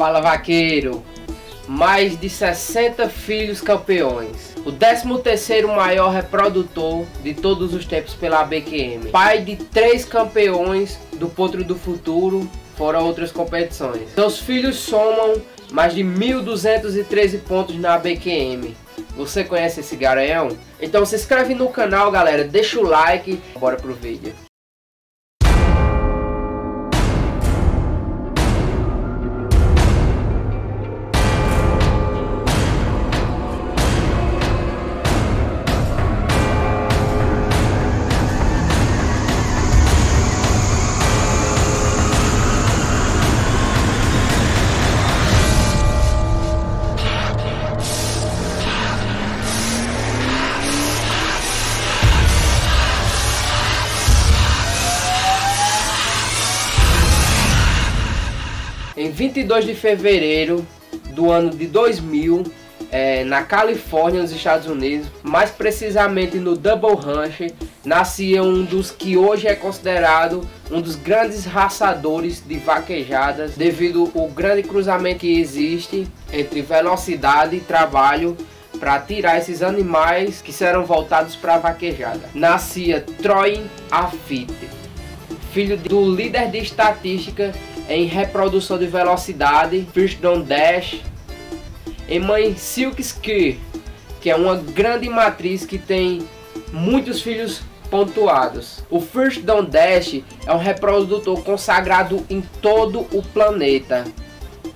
Fala vaqueiro! Mais de 60 filhos campeões. O 13º maior reprodutor de todos os tempos pela BQM. Pai de três campeões do Potro do Futuro, fora outras competições. Seus filhos somam mais de 1.213 pontos na BQM. Você conhece esse garanhão? Então se inscreve no canal, galera, deixa o like, bora pro vídeo. Em 22 de fevereiro do ano de 2000, é, na Califórnia, nos Estados Unidos, mais precisamente no Double Ranch, nascia um dos que hoje é considerado um dos grandes raçadores de vaquejadas, devido ao grande cruzamento que existe entre velocidade e trabalho para tirar esses animais que serão voltados para a vaquejada. Nascia Troy Afite, filho do líder de estatística em reprodução de velocidade, First Down Dash, em mãe Silk Ski, que é uma grande matriz que tem muitos filhos pontuados. O First Down Dash é um reprodutor consagrado em todo o planeta.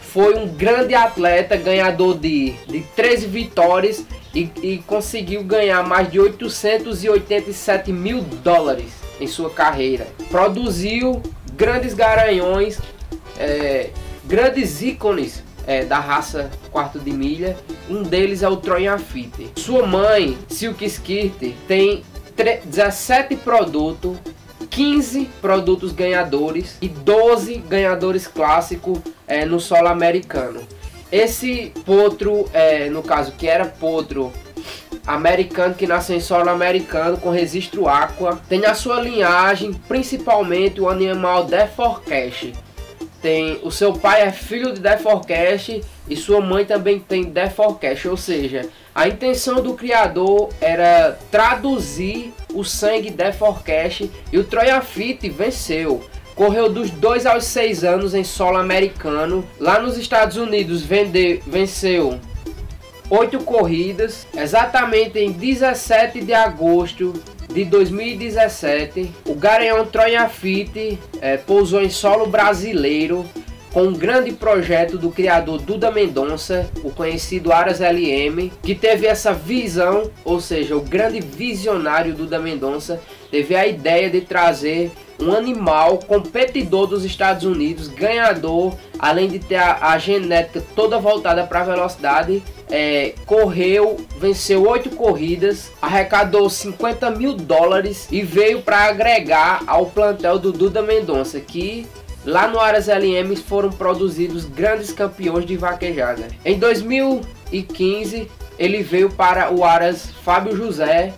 Foi um grande atleta, ganhador de, de 13 vitórias e, e conseguiu ganhar mais de 887 mil dólares em sua carreira. Produziu grandes garanhões é, grandes ícones é, da raça quarto de milha. Um deles é o Trojan Fit. Sua mãe, Silk Skirt, tem 17 produtos, 15 produtos ganhadores e 12 ganhadores clássicos é, no solo americano. Esse potro, é, no caso que era potro americano que nasceu em solo americano com registro aqua, tem a sua linhagem principalmente o animal Deforcash, tem o seu pai é filho de Deforcast e sua mãe também tem Deforcast, ou seja, a intenção do criador era traduzir o sangue Deforcast e o Troia Fit venceu. Correu dos 2 aos 6 anos em solo americano. Lá nos Estados Unidos vende, venceu 8 corridas, exatamente em 17 de agosto de 2017, o Garanhão Troia Fit é, pousou em solo brasileiro com um grande projeto do criador Duda Mendonça, o conhecido Aras LM, que teve essa visão, ou seja, o grande visionário Duda Mendonça teve a ideia de trazer um animal competidor dos Estados Unidos, ganhador, além de ter a, a genética toda voltada para a velocidade, é, correu, venceu oito corridas, arrecadou 50 mil dólares e veio para agregar ao plantel do Duda Mendonça, que lá no Aras LM foram produzidos grandes campeões de vaquejada. Em 2015 ele veio para o Aras Fábio José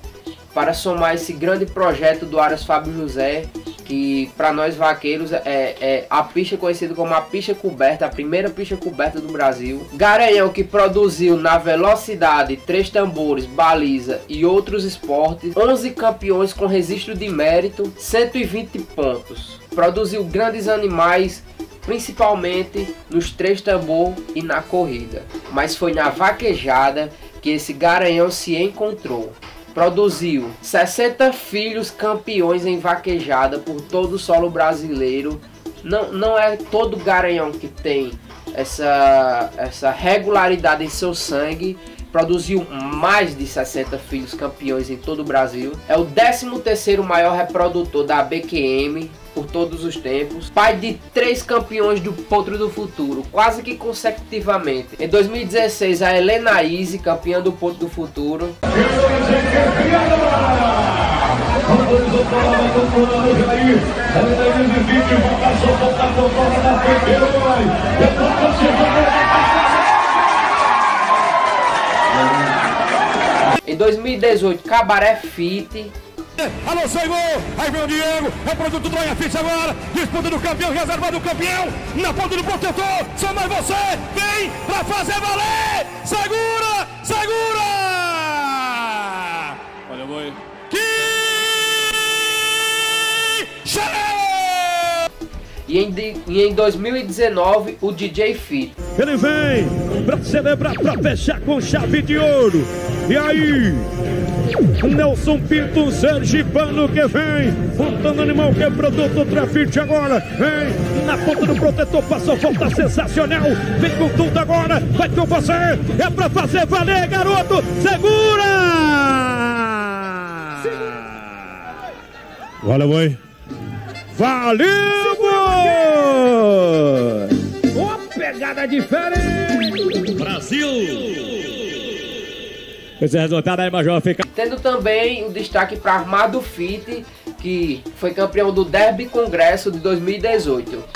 para somar esse grande projeto do Aras Fábio José que para nós vaqueiros é, é, a pista conhecida como a pista coberta, a primeira pista coberta do Brasil. Garanhão que produziu na velocidade, três tambores, baliza e outros esportes, 11 campeões com registro de mérito, 120 pontos. Produziu grandes animais principalmente nos três tambor e na corrida, mas foi na vaquejada que esse garanhão se encontrou. Produziu 60 filhos campeões em vaquejada por todo o solo brasileiro. Não, não é todo garanhão que tem essa, essa regularidade em seu sangue. Produziu mais de 60 filhos campeões em todo o Brasil. É o 13 terceiro maior reprodutor da BQM todos os tempos, pai de três campeões do Potro do Futuro, quase que consecutivamente. Em 2016, a Helena Izzy, campeã do Potro do Futuro. Em 2018, Cabaré Fit Alô, Senhor! Aí vem o Diego, é o produto do Fit agora, disputa do campeão, reserva do campeão, na ponta do protetor, só mais você, vem pra fazer valer! E em, e em 2019, o DJ Fit. Ele vem pra celebrar, pra fechar com chave de ouro. E aí? Nelson Pinto, Sergipano que vem, montando animal que é produto Trafite agora, vem na ponta do protetor, passou volta sensacional, vem com tudo agora, vai com você, é pra fazer valer, garoto, segura! Olha, boi. Valeu! Uma pegada diferente! Brasil! Esse resultado aí, Major, fica. Tendo também o destaque para Armado Fit, que foi campeão do Derby Congresso de 2018.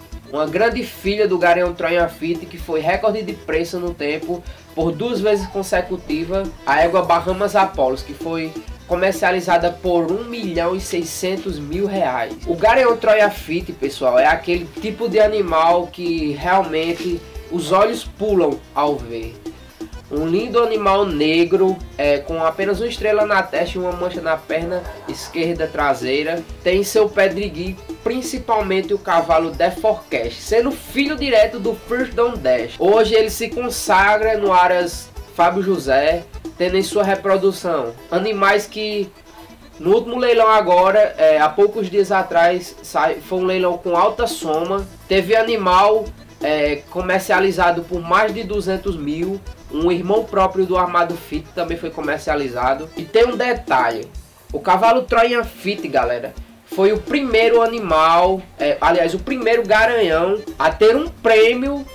uma grande filha do Gareão Troia Fit que foi recorde de preço no tempo por duas vezes consecutiva, a égua Bahamas Apollos, que foi comercializada por 1 milhão e 600 mil reais. O Gareão Troia Fit, pessoal, é aquele tipo de animal que realmente os olhos pulam ao ver. Um lindo animal negro é, com apenas uma estrela na testa e uma mancha na perna esquerda traseira. Tem seu pedregui, principalmente o cavalo The Forecast, sendo filho direto do First Down Dash. Hoje ele se consagra no Aras Fábio José, tendo em sua reprodução animais que no último leilão agora, é, há poucos dias atrás, foi um leilão com alta soma. Teve animal é, comercializado por mais de 200 mil. Um irmão próprio do Armado Fit também foi comercializado. E tem um detalhe: o cavalo Trojan Fit, galera, foi o primeiro animal, é, aliás, o primeiro garanhão a ter um prêmio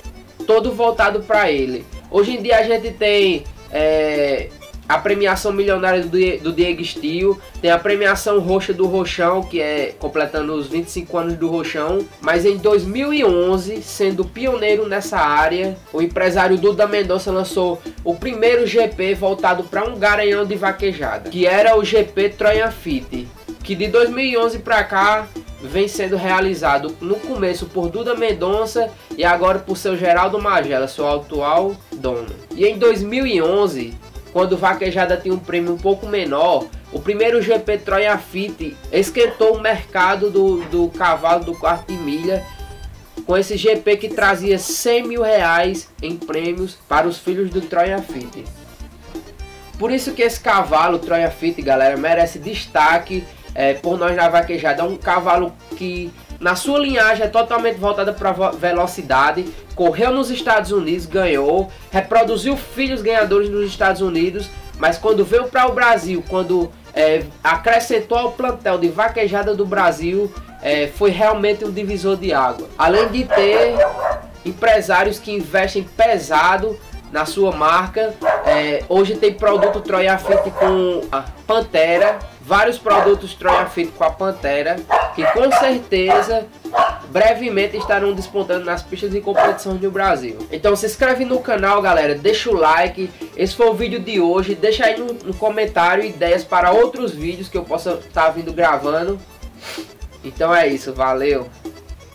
todo voltado para ele. Hoje em dia a gente tem é, a premiação milionária do, Diego Steel, tem a premiação roxa do Rochão, que é completando os 25 anos do Rochão, mas em 2011, sendo pioneiro nessa área, o empresário Duda Mendonça lançou o primeiro GP voltado para um garanhão de vaquejada, que era o GP Troia Fit, que de 2011 para cá vem sendo realizado no começo por Duda Mendonça e agora por seu Geraldo Magela, seu atual dono. E em 2011 quando vaquejada tinha um prêmio um pouco menor, o primeiro GP Troia Fit esquentou o mercado do, do cavalo do quarto de milha com esse GP que trazia 100 mil reais em prêmios para os filhos do Troia Fit. Por isso que esse cavalo Troia Fit, galera, merece destaque é, por nós na vaquejada. É um cavalo que na sua linhagem é totalmente voltada para velocidade, correu nos Estados Unidos, ganhou, reproduziu filhos ganhadores nos Estados Unidos, mas quando veio para o Brasil, quando é, acrescentou ao plantel de vaquejada do Brasil, é, foi realmente um divisor de água. Além de ter empresários que investem pesado na sua marca, é, hoje tem produto Troia Fit com a Pantera, vários produtos Troia Fit com a Pantera, que com certeza brevemente estarão despontando nas pistas de competição no Brasil. Então se inscreve no canal, galera, deixa o like. Esse foi o vídeo de hoje. Deixa aí no, no comentário ideias para outros vídeos que eu possa estar tá vindo gravando. Então é isso, valeu!